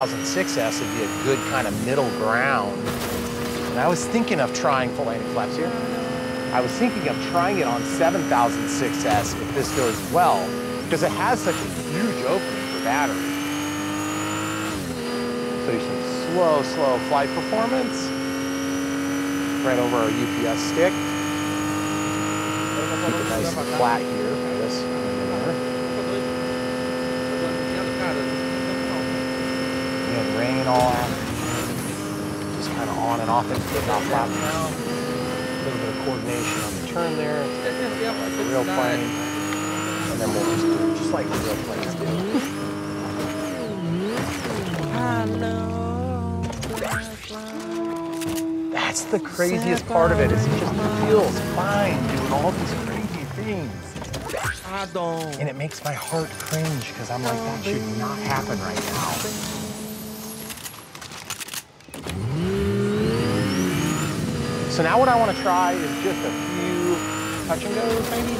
2006S would be a good kind of middle ground. And I was thinking of trying full landing flaps here. I was thinking of trying it on 7006S if this goes well, because it has such a huge opening for battery. So you some slow, slow flight performance. Right over our UPS stick. Keep it nice and flat here for this. We had rain all afternoon. Just kind of on and off. It's getting off flat now. A little bit of coordination on the turn there. Like a real plane. And then we'll just do it just like the real planes do. That's the craziest part of it is it just feels fine doing all these crazy things. And it makes my heart cringe because I'm like, that should not happen right now. So now what I want to try is just a few touch and goes, maybe.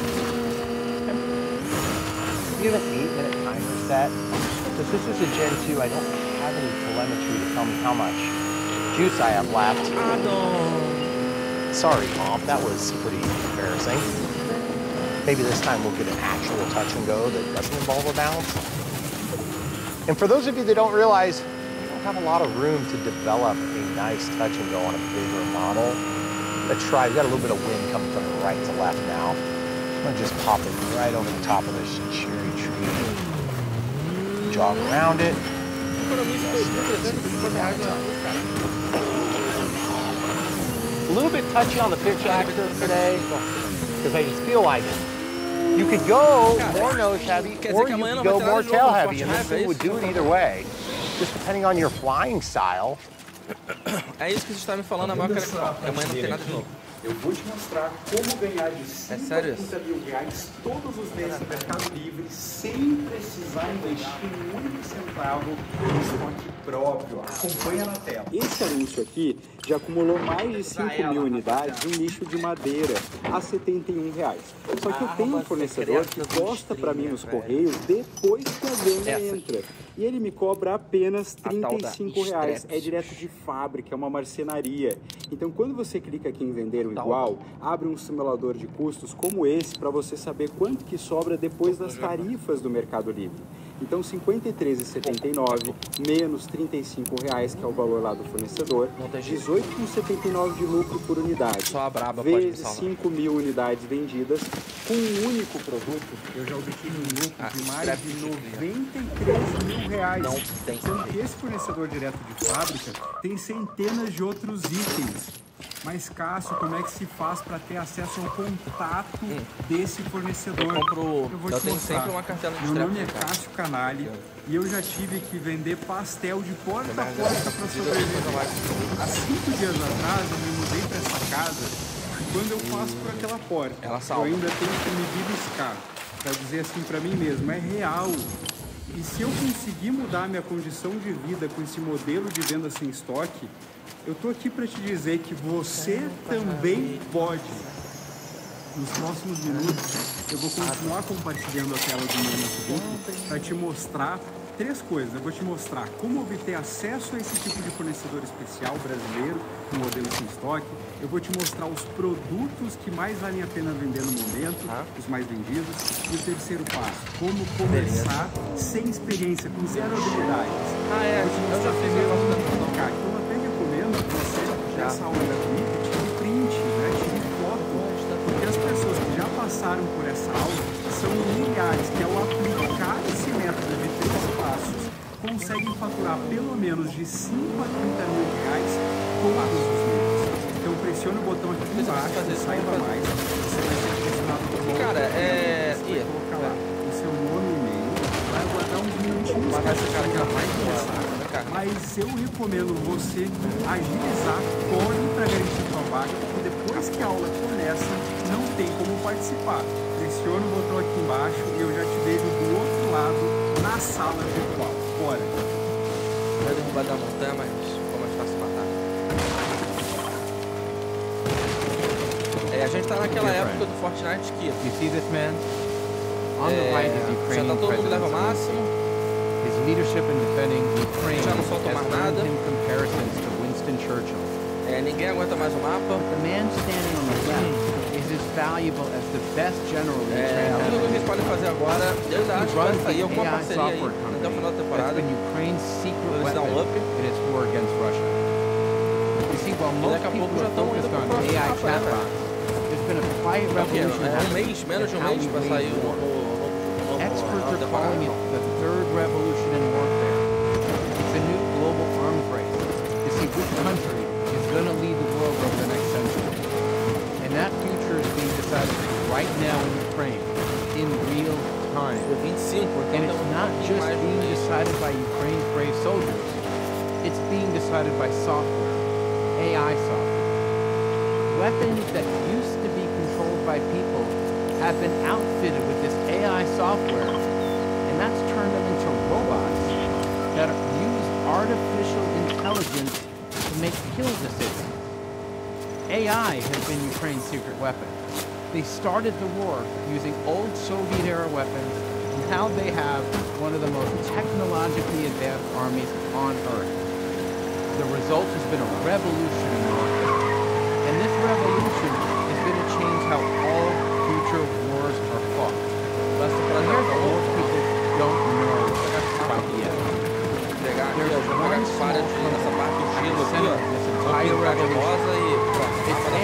We have an eight minute timer set. Since this is a Gen 2, I don't have any telemetry to tell me how much juice I have left. Sorry, Mom, that was pretty embarrassing. Maybe this time we'll get an actual touch and go that doesn't involve a bounce. And for those of you that don't realize, we don't have a lot of room to develop a nice touch and go on a bigger model. Let's try, we've got a little bit of wind coming from the right to left now. I'm gonna just pop it right over the top of this cherry tree. Jog around it. A little bit touchy on the pitch axis today, because I just feel like it. you could go more nose heavy, or you could go more tail heavy, and this thing would do it either way, just depending on your flying style. É isso que você está me falando, a maior característica. Amanhã não tem nada de novo. Eu vou te mostrar como ganhar de 5 É sério a 30 mil reais todos os meses no Mercado Livre sem precisar investir um único centavo em estoque próprio. Acompanha na tela. Esse anúncio aqui já acumulou mais de 5 mil unidades em lixo de madeira a 71 reais. Só que eu tenho um fornecedor que posta para mim nos correios depois que a venda entra. E ele me cobra apenas 35 reais. É direto de fábrica, é uma marcenaria. Então, quando você clica aqui em vender o igual, abre um simulador de custos como esse para você saber quanto que sobra depois das tarifas do Mercado Livre. Então, R$ 53,79 menos 35 reais, que é o valor lá do fornecedor, R$ 18,79 de lucro por unidade. Só a braba vezes salvar. 5 mil unidades vendidas, com um único produto, eu já obtive um lucro Ah, de mais de isso, 93 mil reais. Não tem Sendo que esse fornecedor direto de fábrica tem centenas de outros itens. Mas, Cássio, como é que se faz para ter acesso ao contato desse fornecedor? Eu compro- vou eu te tenho mostrar. sempre uma cartela de Meu strep nome é. Cássio Canali e eu já tive que vender pastel de porta a porta para sobreviver. Há cinco dias atrás eu me mudei para essa casa e quando eu passo por aquela porta, Ela eu ainda tenho que me beliscar para dizer assim para mim mesmo, é real. E se eu conseguir mudar minha condição de vida com esse modelo de venda sem estoque, eu tô aqui para te dizer que você também pode. Nos próximos minutos, eu vou continuar compartilhando a tela do meu notebook para te mostrar três coisas. Eu vou te mostrar como obter acesso a esse tipo de fornecedor especial brasileiro, com modelo sem estoque. Eu vou te mostrar os produtos que mais valem a pena vender no momento, os mais vendidos. E o terceiro passo, como começar sem experiência, com zero habilidades. Ah, é, Vou te eu já fiz negócio da. Então, eu até recomendo você, nessa aula gratuita, passaram por essa aula são milhares que, ao aplicar esse método de três passos, conseguem faturar pelo menos de 5 a 30 mil reais todos os meses. Então, pressione o botão aqui embaixo, fazer saiba fazer. mais. Você vai ser direcionado para o Cara, é- Você vai colocar lá o seu nome e e-mail, vai aguardar uns minutinhos Mas para esse cara é mais começar. Mas eu recomendo você agilizar, corre para garantir sua vaga, porque depois que a aula começa, não tem como participar. Pressiona o botão aqui embaixo e eu já te vejo do outro lado na sala virtual. Bora! Vai derrubar da montanha, mas ficou mais fácil matar. É, a gente tá naquela época do Fortnite que You see this man? On the right is é, já Ukrainian tá todo mundo Zelensky. máximo. His leadership in defending Ukraine Já não has mais nada. comparisons to Winston Churchill. É, ninguém aguenta mais o mapa. The man standing on the left is as valuable as the best general in É, Ukraine a única coisa que eles podem fazer agora, eu já acho que vai sair the alguma parceria aí até o final da temporada. Ukraine's secret Eles dão weapon up. in its war against Russia. You see, while E most daqui a pouco people já are estão indo focused pro on próximo AI velho? chatbots, there's been a quiet É o quê? revolution É um mês, menos de in um how mês wage sair o novo- Experts are calling it the third revolution in warfare. It's a new global arms race to see which country is going to lead the world over is being decided right now in Ukraine, in real time. Foi 25, então And it's not just being decided by Ukraine's brave soldiers. It's being decided by software, AI software. Weapons that used to be controlled by people have been outfitted with this AI software, and that's turned them into robots that use artificial intelligence to make kill decisions. AI has been Ukraine's secret weapon. They started the war using old Soviet era weapons, and now they have one of the most technologically advanced armies on Earth. The result has been a revolution in warfare. And this revolution is going to change how all future wars are fought. Basta pra And dar falhas small nessa parte do gelo aqui, ó. revolution. rosa e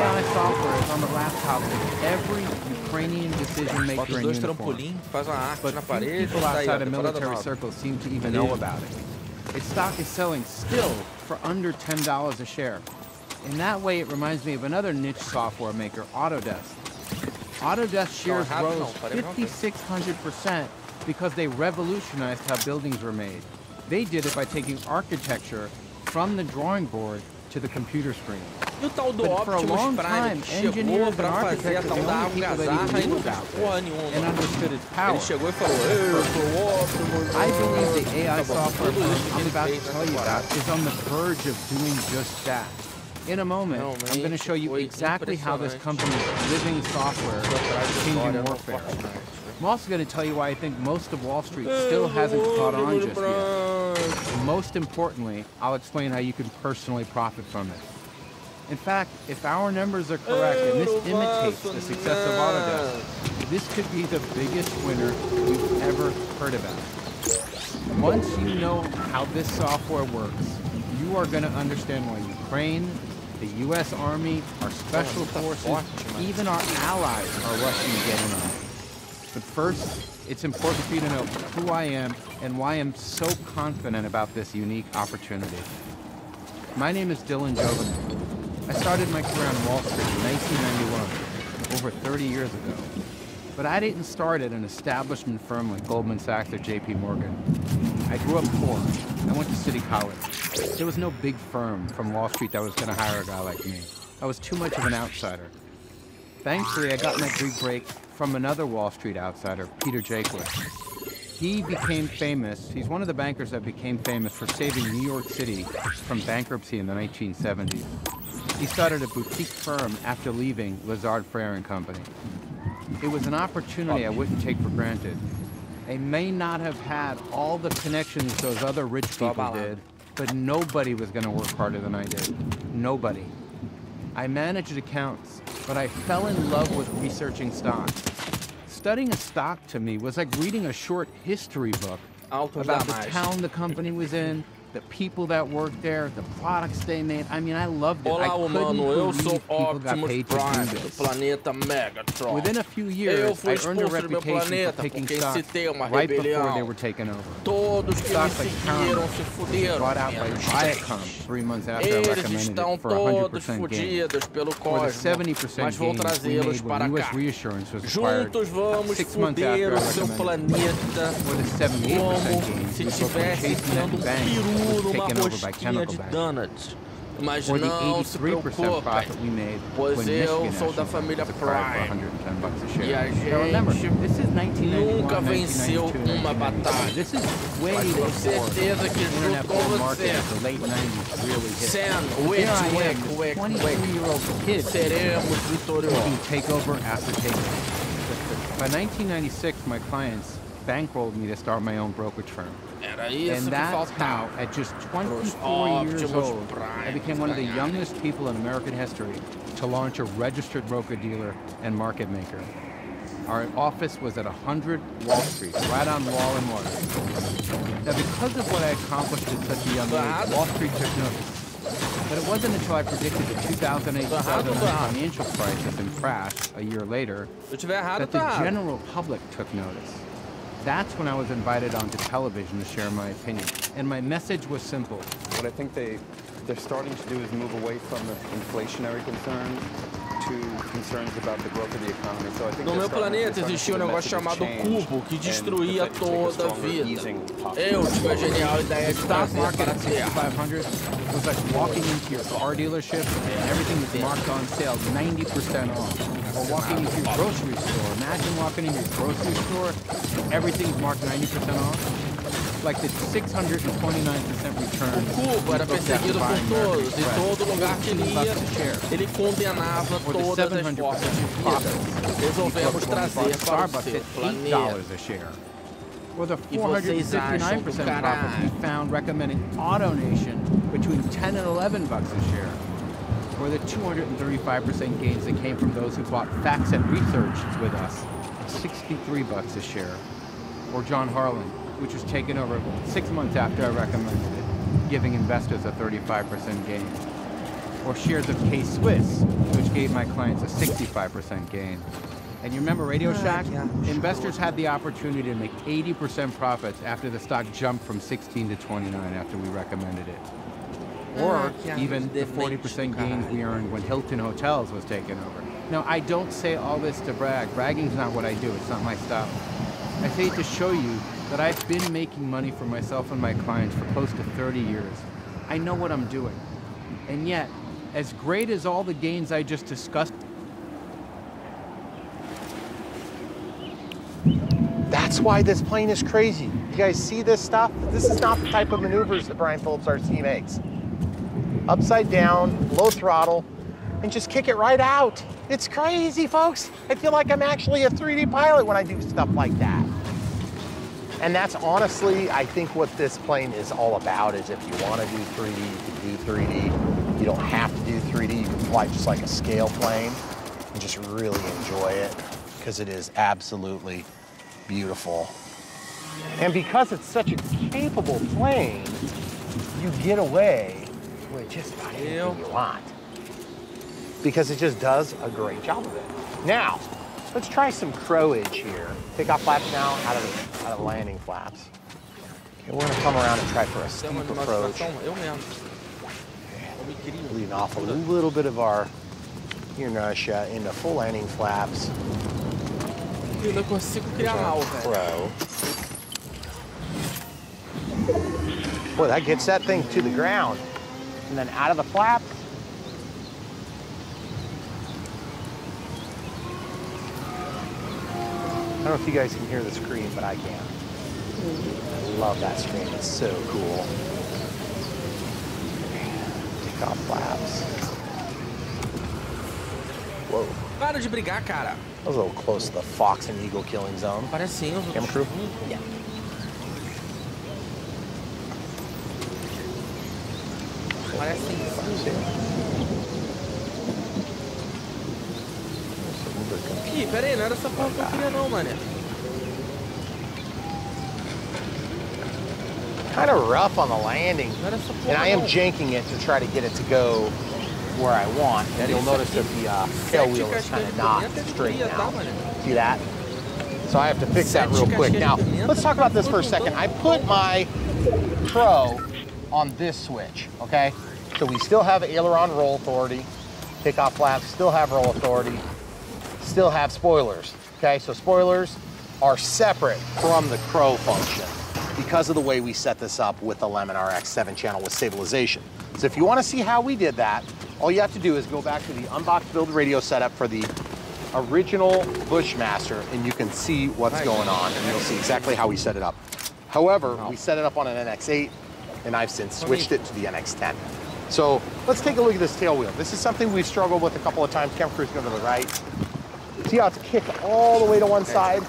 AI software is on the laptop of every Ukrainian decision maker in uniform. But few people outside of military circles seem to even know about it. Its stock is selling still for under $10 a share. In that way, it reminds me of another niche software maker, Autodesk. Autodesk shares rose falei não, foi. 5,600% because they revolutionized how buildings were made. They did it by taking architecture from the drawing board to the computer screen. E o tal do But for a Optimus long Prime time, chegou engineers pra and fazer a architects tal da only people that algazarra e não fez porra nenhuma. and understood its power. Ele chegou e falou, eu sou o Optimus. I believe the AI software tudo firm isso que I'm about to tell you about is on the verge of doing just that. In a moment, I'm going to show you exactly how this company's living software is changing warfare. I'm also going to tell you why I think most of Wall Street still hasn't caught on just yet. Most importantly, I'll explain how you can personally profit from it. In fact, if our numbers are correct and this imitates the success of Autodesk, this could be the biggest winner we've ever heard about. Once you know how this software works, you are going to understand why Ukraine, the U.S. Army, our special forces, even our allies are rushing to get in on it. But first, it's important for you to know who I am and why I'm so confident about this unique opportunity. My name is Dylan Jovenman. I started my career on Wall Street in 1991, over 30 years ago. But I didn't start at an establishment firm like Goldman Sachs or JP Morgan. I grew up poor. I went to City College. There was no big firm from Wall Street that was going to hire a guy like me. I was too much of an outsider. Thankfully, I got my big break from another Wall Street outsider, Peter Jaquith. He became famous. He's one of the bankers that became famous for saving New York City from bankruptcy in the 1970s. He started a boutique firm after leaving Lazard Frere and Company. It was an opportunity I wouldn't take for granted. I may not have had all the connections those other rich people did, but nobody was going to work harder than I did. Nobody. I managed accounts, but I fell in love with researching stocks. Studying a stock to me was like reading a short history book about the town the company was in, the people that worked there, the products they made. I mean, I loved it. I Olá, couldn't humano, eu sou people got Optimus paid to Prime do planeta Megatron. Within a few years, I earned a expulso do meu reputation for planeta picking porque stocks incitei uma right before they were taken over. Todos que Stocks like seguiram Paramount se fuderam. Bought out by Viacom three months after I Eles recommended it for todos 100% gain. pelo For the 70% mas vou we trazê-los para cá. reassurance was acquired Juntos vamos six months fuder after o I seu planeta For the 78% como se we took from tivesse um Bank peru was numa taken over by rosquinha Chemical de Bank. donuts. Mas Or the não se 83% profit we made pois when eu Michigan sou da família was acquired for Prime. 110 bucks a E a share. Now remember, gente this is 1991, nunca venceu 1992, uma batalha. This is way Mas tenho certeza que the junto com você, late 90s really hit. Sam, Here Wick, I am, Wick, this Wick, 22-year-old kid seremos vitoriosos. takeover after takeover. By 1996, my clients bankrolled me to start my own brokerage firm. And that's how, at just 24 years old, I became one of the youngest people in American history to launch a registered broker dealer and market maker. Our office was at 100 Wall Street, right on Wall and Water. Now, because of what I accomplished at such a young age, Wall Street took notice. But it wasn't until I predicted the 2008-2009 financial crisis and crash a year later Se eu tiver errado, that the general public took notice. That's when I was invited onto television to share my opinion. And my message was simple. What I think they they're starting to do is move away from the inflationary concerns to concerns about the growth of the economy. So I think No they're meu starting- planeta they're starting to existia um negócio chamado change cubo que destruía take- take a toda a stronger vida. easing posture. Eu tive a genial ideia de Stock trazer market para a Terra. 6500 was like walking into your car dealership and everything was marked on sale 90% off. Or walking into your grocery store. Imagine walking into your grocery store and everything's marked 90% off. Like the 629% return. O cubo era you looked at perseguido por todos. E Express. todo lugar que ele 15 ia, bucks a share. ele condenava todas as 700% formas de vida. Resolvemos trazer para o seu planeta. $8 a share. Or the E vocês acham 459% do profit we found recommending AutoNation between 10 and 11 bucks a share. Or the 235% gains that came from those who bought FactSet Research with us at 63 bucks a share. Or John Harland, which was taken over six months after I recommended it, giving investors a 35% gain. Or shares of K-Swiss, which gave my clients a 65% gain. And you remember Radio Shack? Investors had the opportunity to make 80% profits after the stock jumped from 16 to 29 after we recommended it. Or Ah, que even the 40% gains we earned when Hilton Hotels was taken over. Now, I don't say all this to brag. Bragging's not what I do. It's not my style. I say it to show you that I've been making money for myself and my clients for close to 30 years. I know what I'm doing. And yet, as great as all the gains I just discussed That's why this plane is crazy. You guys see this stuff? This is not the type of maneuvers that Brian Phillips RC makes. Upside down, low throttle, and just kick it right out. It's crazy, folks. I feel like I'm actually a 3D pilot when I do stuff like that. And that's honestly, I think what this plane is all about is if you want to do 3D, you can do 3D. You don't have to do 3D. You can fly just like a scale plane and just really enjoy it because it is absolutely beautiful. And because it's such a capable plane, you get away with just about anything you want. Because it just does a great job of it. Now, let's try some crowage here. Take off flaps now out of the, out of landing flaps. Okay, we're gonna come around and try for a steep approach. demonstração, eu mesmo. Eu me queria. Leading off a little bit of our inertia into full landing flaps. Eu não consigo criar mal, velho. Crow. Boy, that gets that thing to the ground. And then out of the flap. I don't know if you guys can hear the scream, but I can. I love that scream. It's so cool. Take off flaps. Whoa. Para de brigar, cara. That was a little close to the fox and eagle killing zone. Parece sim, os Camera crew? Yeah. Ih, pera aí, não era essa porra que eu queria não, mané. Kind of rough on the landing. And I am janking it to try to get it to go where I want. And you'll notice that the uh, tail wheel is kind of not straight now. See that? So I have to fix that real quick. Now, let's talk about this for a second. I put my Crow on this switch, okay? So we still have aileron roll authority, takeoff flaps, still have roll authority, still have spoilers, okay? So spoilers are separate from the Crow function because of the way we set this up with the Lemon RX 7 channel with stabilization. So if you want to see how we did that, all you have to do is go back to the unboxed build radio setup for the original Bushmaster and you can see what's going on and you'll see exactly how we set it up. However, we set it up on an NX8 and I've since switched it to the NX10. So let's take a look at this tail wheel. This is something we've struggled with a couple of times. Camera crew's go to the right. See how it's kicked all the way to one side?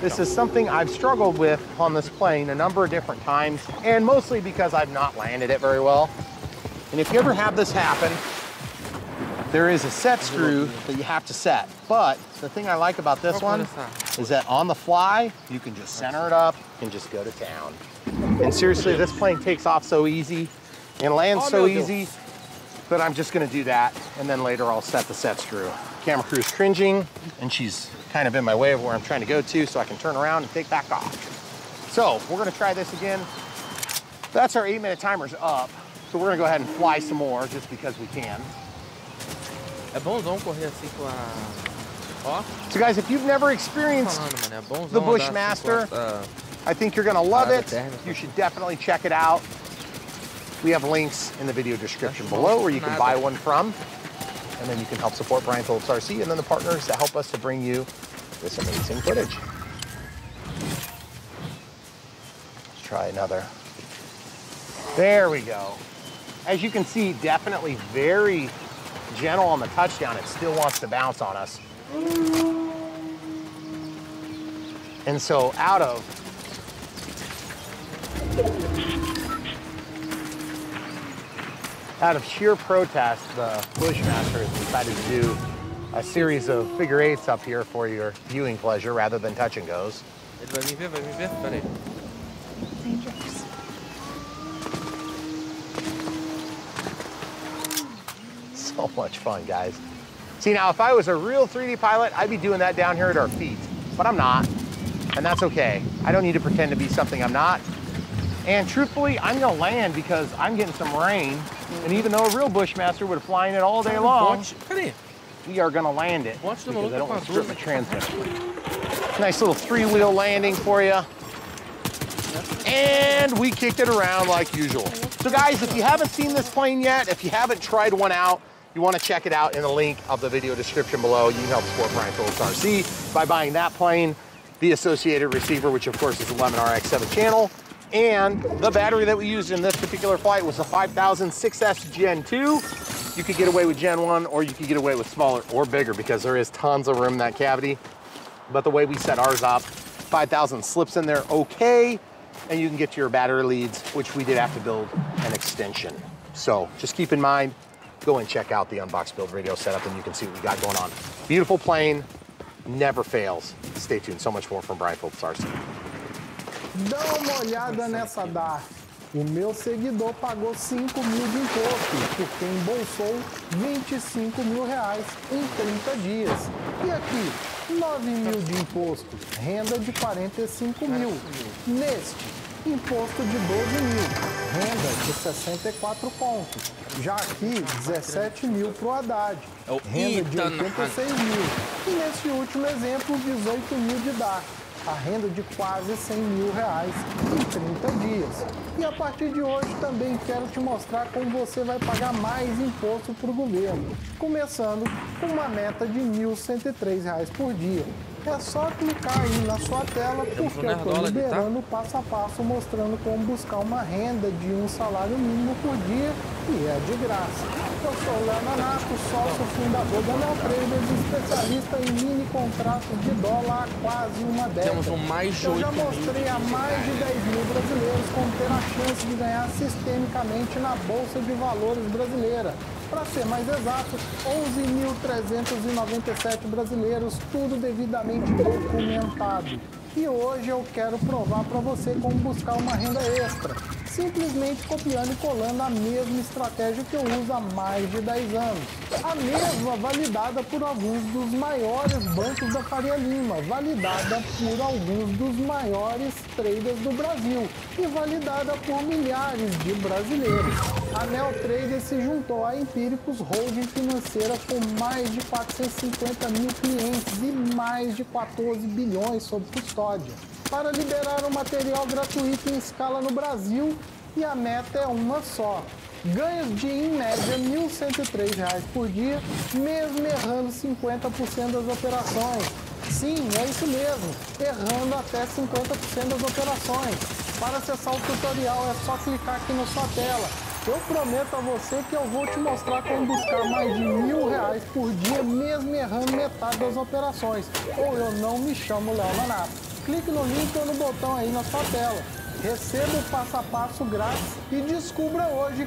This is something I've struggled with on this plane a number of different times, and mostly because I've not landed it very well. And if you ever have this happen, there is a set screw that you have to set. But the thing I like about this one is that on the fly, you can just center it up and just go to town. And seriously, this plane takes off so easy and lands Oh, so easy that I'm just gonna do that. And then later I'll set the set screw. Camera crew's cringing and she's kind of in my way of where I'm trying to go to so I can turn around and take back off. So we're gonna try this again. That's our eight minute timer's up. So we're gonna go ahead and fly some more just because we can. É bonzão correr assim com a. Ó, So guys, if you've never experienced falando, mano. É bonzão. The Bushmaster. I think you're gonna love it. You should definitely check it out. We have links in the video description below where you can buy one from. And then you can help support Brian Phillips RC and then the partners that help us to bring you this amazing footage. Let's try another. There we go. As you can see, definitely very gentle on the touchdown. It still wants to bounce on us. And so out of out of sheer protest, the Bushmaster has decided to do a series of figure eights up here for your viewing pleasure rather than touch and goes. Ele vai me ver, vai me ver? Pera aí. So much fun, guys. See, now if I was a real 3D pilot, I'd be doing that down here at our feet, but I'm not, and that's okay. I don't need to pretend to be something I'm not. And truthfully, I'm gonna land because I'm getting some rain, and even though a real Bushmaster would have flying it all day long. Cadê? we are gonna land it Watch the because I don't want to strip my transmitter. Nice little three-wheel landing for you. And we kicked it around like usual. So guys, if you haven't seen this plane yet, if you haven't tried one out, you wanna check it out in the link of the video description below. You can help support Brian Phillips RC by buying that plane, the associated receiver, which of course is Lemon RX 7 channel, and the battery that we used in this particular flight was a 5000 6S Gen 2. You could get away with Gen 1 or you could get away with smaller or bigger because there is tons of room in that cavity. But the way we set ours up, 5000 slips in there okay, and you can get to your battery leads, which we did have to build an extension. So just keep in mind, go and check out the Unbox Build radio setup and you can see what we got going on. Beautiful plane, never fails. Stay tuned, so much more from Brian Phillips RC. Dá uma olhada nessa DARF. O meu seguidor pagou 5 mil de imposto, porque embolsou 25 mil reais em 30 dias. E aqui, 9 mil de imposto, renda de 45 mil. Neste, imposto de 12 mil, renda de 64 pontos. Já aqui, 17 mil para o Haddad, É o renda de Ethan 86 mil. E nesse último exemplo, 18 mil de DARF a renda de quase 100 mil reais em 30 dias. E a partir de hoje também quero te mostrar como você vai pagar mais imposto para o governo, começando com uma meta de 1.103 reais por dia. É só clicar aí na sua tela porque eu estou tá? liberando passo a passo mostrando como buscar uma renda de um salário mínimo por dia e é de graça. Eu sou o Léo Nanato, sócio fundador da Neo Traders, especialista em mini contratos de dólar há quase uma década. Temos um mais de Eu já 8 mil mostrei a mais de 10 mil brasileiros como ter a chance de ganhar sistemicamente na Bolsa de Valores brasileira. Para ser mais exato, 11.397 brasileiros, tudo devidamente documentado. E hoje eu quero provar para você como buscar uma renda extra, simplesmente copiando e colando a mesma estratégia que eu uso há mais de 10 anos. A mesma validada por alguns dos maiores bancos da Faria Lima, validada por alguns dos maiores traders do Brasil e validada por milhares de brasileiros. A Neo Trader se juntou à Empíricos Holding Financeira com mais de 450 mil clientes e mais de 14 bilhões sob custódia para liberar o material gratuito em escala no Brasil e a meta é uma só. Ganhos de, em média, 1.103 reais por dia, mesmo errando 50% das operações. Sim, é isso mesmo, errando até 50% das operações. Para acessar o tutorial é só clicar aqui na sua tela. Eu prometo a você que eu vou te mostrar como buscar mais de mil reais por dia, mesmo errando metade das operações. Ou eu não me chamo Léo Manato. Clique no link ou no botão aí na sua tela. Receba o passo a passo grátis e descubra hoje